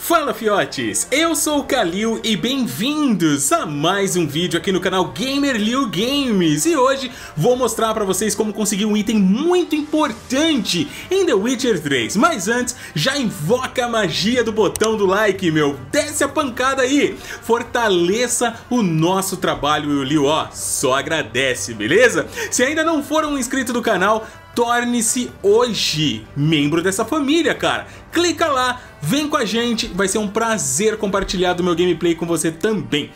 Fala fiotes, eu sou o Kalil e bem-vindos a mais um vídeo aqui no canal Gamer Liu Games. E hoje vou mostrar pra vocês como conseguir um item muito importante em The Witcher 3 mas antes, já invoca a magia do botão do like, meu, desce a pancada aí, fortaleça o nosso trabalho e o Liu, ó, só agradece, beleza? Se ainda não for um inscrito do canal, torne-se hoje membro dessa família, cara. Clica lá, vem com a gente, vai ser um prazer compartilhar do meu gameplay com você também.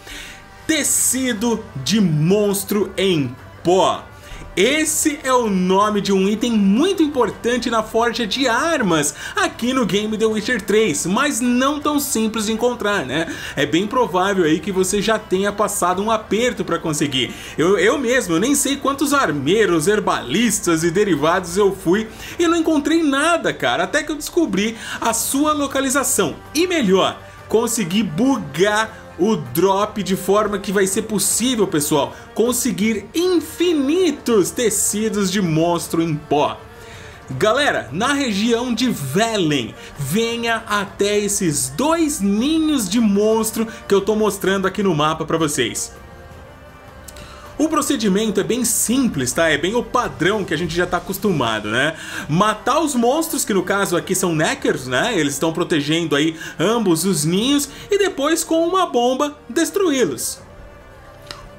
Tecido de monstro em pó. Esse é o nome de um item muito importante na forja de armas aqui no game The Witcher 3, mas não tão simples de encontrar, né? É bem provável aí que você já tenha passado um aperto para conseguir. Eu, eu mesmo, eu nem sei quantos armeiros, herbalistas e derivados eu fui e não encontrei nada, cara, até que eu descobri a sua localização. E melhor, consegui bugar o drop de forma que vai ser possível, pessoal, conseguir infinitos tecidos de monstro em pó. Galera, na região de Velen, venha até esses dois ninhos de monstro que eu tô mostrando aqui no mapa para vocês. O procedimento é bem simples, tá? É bem o padrão que a gente já tá acostumado, né? Matar os monstros, que no caso aqui são Neckers, né? Eles estão protegendo aí ambos os ninhos e depois com uma bomba destruí-los.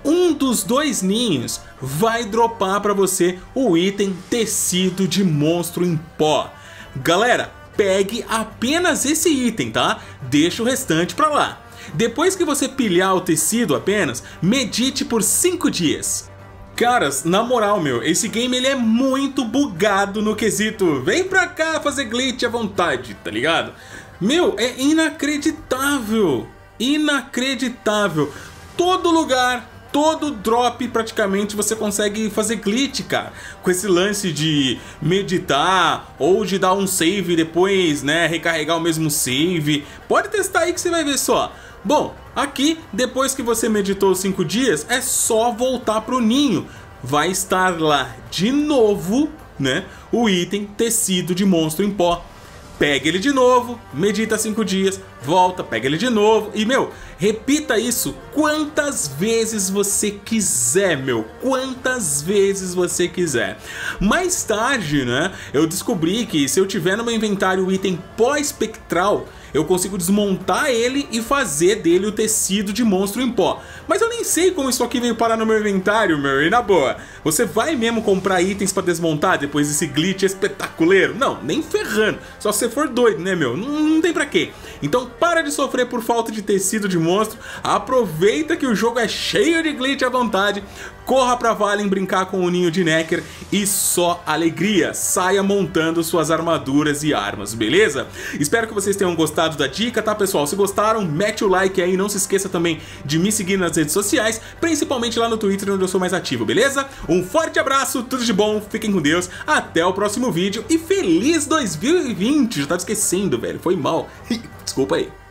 Um dos dois ninhos vai dropar para você o item tecido de monstro em pó. Galera, pegue apenas esse item, tá? Deixa o restante para lá. Depois que você pilhar o tecido apenas, medite por 5 dias. Caras, na moral, meu, esse game ele é muito bugado no quesito. Vem pra cá fazer glitch à vontade, tá ligado? Meu, é inacreditável. Inacreditável. Todo lugar, todo drop praticamente você consegue fazer glitch, cara. Com esse lance de meditar ou de dar um save depois, né, recarregar o mesmo save. Pode testar aí que você vai ver só. Bom, aqui, depois que você meditou 5 dias, é só voltar pro ninho. Vai estar lá de novo, né, o item tecido de monstro em pó pega ele de novo, medita cinco dias, volta, pega ele de novo e, meu, repita isso quantas vezes você quiser, meu, quantas vezes você quiser. Mais tarde, né, eu descobri que se eu tiver no meu inventário o item pó-espectral, eu consigo desmontar ele e fazer dele o tecido de monstro em pó. Mas eu nem sei como isso aqui veio parar no meu inventário, meu, e na boa. Você vai mesmo comprar itens para desmontar depois desse glitch espetacular? Não, nem ferrando. Só se você for doido, né, meu? Não, não tem pra quê. Então para de sofrer por falta de tecido de monstro, aproveita que o jogo é cheio de glitch à vontade, corra pra Valen brincar com o ninho de Necker e só alegria, saia montando suas armaduras e armas, beleza? Espero que vocês tenham gostado da dica, tá pessoal? Se gostaram, mete o like aí, não se esqueça também de me seguir nas redes sociais, principalmente lá no Twitter onde eu sou mais ativo, beleza? Um forte abraço, tudo de bom, fiquem com Deus, até o próximo vídeo e feliz 2020! Já tava esquecendo, velho, foi mal. Desculpa aí.